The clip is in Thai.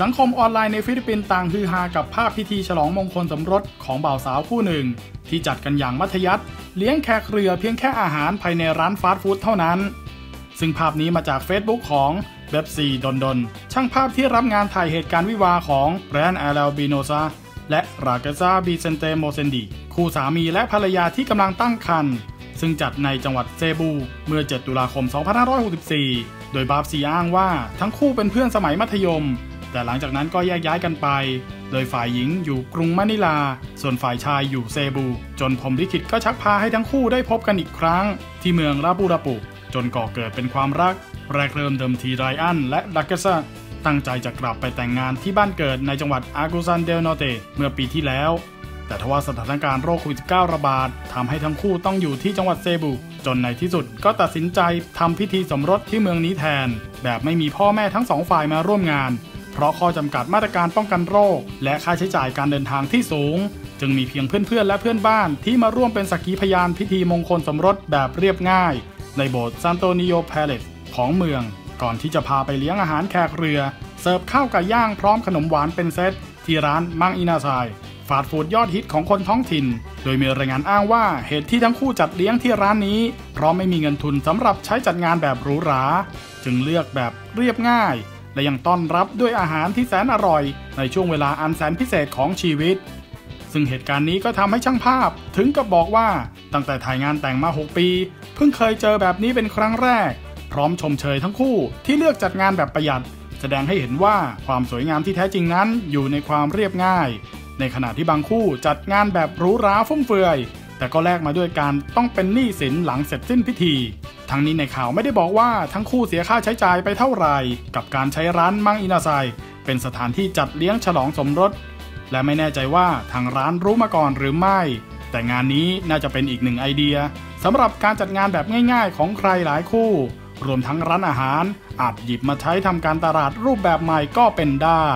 สังคมออนไลน์ในฟิลิปปินส์ต่างฮือฮากับภาพพิธีฉลองมงคลสมรสของบ่าวสาวคู่หนึ่ง ที่จัดกันอย่างมัธยัสถ์เลี้ยงแขกเหรื่อเพียงแค่อาหารภายในร้าน fast food เท่านั้น ซึ่งภาพนี้มาจาก Facebook ของเว็บซีดนดนช่างภาพที่รับงานถ่ายเหตุการณ์วิวาห์ของแบรนด์แอลบิโนซาและราเกซาบีเซนเตโมเซนดีคู่สามีและภรรยาที่กำลังตั้งครรภ์ซึ่งจัดในจังหวัดเซบู เมื่อ 7 ตุลาคม 2564 โดยบาบซีอ้างว่าทั้งคู่เป็นเพื่อนสมัยมัธยม แต่หลังจากนั้นก็แยกย้ายกันไป โดยฝ่ายหญิงอยู่กรุงมะนิลา ส่วนฝ่ายชายอยู่เซบู จนพรหมลิขิตก็ชักพาให้ทั้งคู่ได้พบกันอีกครั้ง ที่เมืองลาบูราปุ จนก่อเกิดเป็นความรัก แรกเริ่มเดิมทีไรอันและดักเกซาตั้งใจจะกลับไปแต่งงานที่บ้านเกิดในจังหวัดอากุซันเดลโนเตเมื่อปีที่แล้ว แต่ทว่าสถานการณ์โรคโควิด -19 ระบาดทำให้ทั้งคู่ต้องอยู่ที่จังหวัดเซบู จนในที่สุดก็ตัดสินใจทำพิธีสมรสที่เมืองนี้แทน แบบไม่มีพ่อแม่ทั้งสองฝ่ายมาร่วมงาน เพราะข้อจำกัดมาตรการป้องกันโรค และค่าใช้จ่ายการเดินทางที่สูง จึงมีเพียงเพื่อนๆ และเพื่อนบ้านที่มาร่วมเป็นสักขีพยานพิธีมงคลสมรสแบบเรียบง่าย ในโบสถ์ซานโตนิโอพาเลสของเมือง ก่อนที่จะพาไปเลี้ยงอาหารแขกเหรื่อ เสิร์ฟข้าวไก่ย่างพร้อมขนมหวานเป็นเซตที่ร้านมังอินาซาล fast food ยอดฮิตของคนท้องถิ่น โดยมีรายงานอ้างว่าเหตุที่ทั้งคู่จัดเลี้ยงที่ร้านนี้ เพราะไม่มีเงินทุนสำหรับใช้จัดงานแบบหรูหรา จึงเลือกแบบเรียบง่าย และยังต้อนรับด้วยอาหารที่แสนอร่อย ในช่วงเวลาอันแสนพิเศษของชีวิต ซึ่งเหตุการณ์นี้ก็ทำให้ช่างภาพ ถึงกับบอกว่าตั้งแต่ถ่ายงานแต่งมา 6 ปี เพิ่งเคยเจอแบบนี้เป็นครั้งแรก พร้อมชมเชยทั้งคู่ที่เลือกจัดงานแบบประหยัด แสดงให้เห็นว่าความสวยงามที่แท้จริงนั้นอยู่ในความเรียบง่าย ในขณะที่บางคู่จัดงานแบบหรูหราฟุ่มเฟือย แต่ก็แลกมาด้วยการต้องเป็นหนี้สินหลังเสร็จสิ้นพิธี ทั้งนี้ในข่าวไม่ได้บอกว่าทั้งคู่เสียค่าใช้จ่ายไปเท่าไหร่ กับการใช้ร้านมังอินาไซเป็นสถานที่จัดเลี้ยงฉลองสมรส และไม่แน่ใจว่าทางร้านรู้มาก่อนหรือไม่ แต่งานนี้น่าจะเป็นอีกหนึ่งไอเดียสำหรับการจัดงานแบบง่ายๆ ของใครหลายคู่ รวมทั้งร้านอาหาร อาจหยิบมาใช้ทำการตลาดรูปแบบใหม่ก็เป็นได้